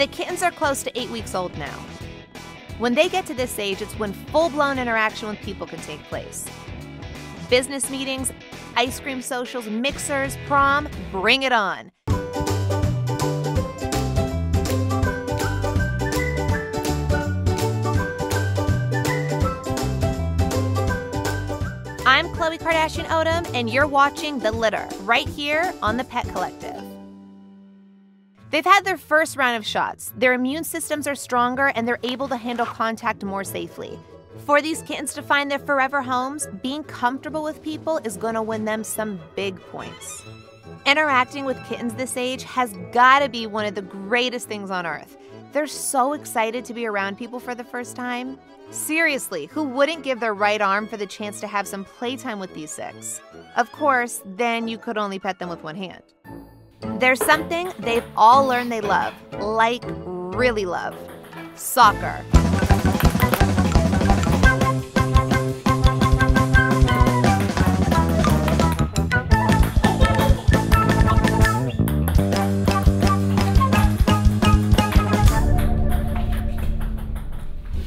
The kittens are close to eight weeks old now. When they get to this age, it's when full blown interaction with people can take place. Business meetings, ice cream socials, mixers, prom, bring it on. I'm Khloe Kardashian Odom, and you're watching The Litter right here on The Pet Collective. They've had their first round of shots. Their immune systems are stronger and they're able to handle contact more safely. For these kittens to find their forever homes, being comfortable with people is going to win them some big points. Interacting with kittens this age has got to be one of the greatest things on earth. They're so excited to be around people for the first time. Seriously, who wouldn't give their right arm for the chance to have some playtime with these six? Of course, then you could only pet them with one hand. There's something they've all learned they love, like really love soccer.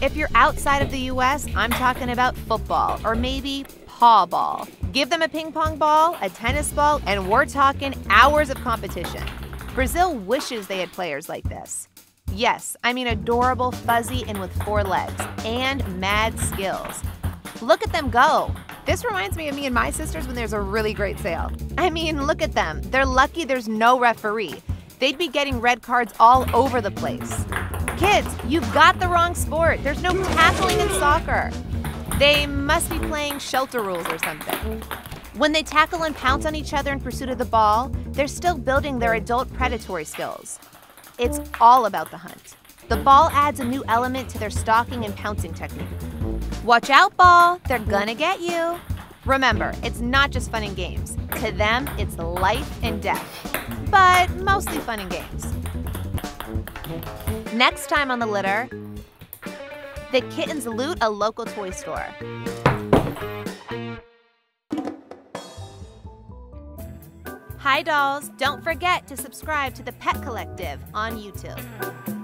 If you're outside of the US, I'm talking about football or maybe paw ball. Give them a ping pong ball, a tennis ball, and we're talking hours of competition. Brazil wishes they had players like this. Yes, I mean adorable, fuzzy, and with four legs, and mad skills. Look at them go. This reminds me of me and my sisters when there's a really great sale. I mean, look at them. They're lucky there's no referee. They'd be getting red cards all over the place. Kids, you've got the wrong sport. There's no tackling in soccer. They must be playing shelter rules or something. When they tackle and pounce on each other in pursuit of the ball, they're still building their adult predatory skills. It's all about the hunt. The ball adds a new element to their stalking and pouncing technique. Watch out, ball, they're gonna get you. Remember, it's not just fun and games. To them, it's life and death, but mostly fun and games. Next time on the litter, the kittens loot a local toy store. Hi, dolls. Don't forget to subscribe to the Pet Collective on YouTube.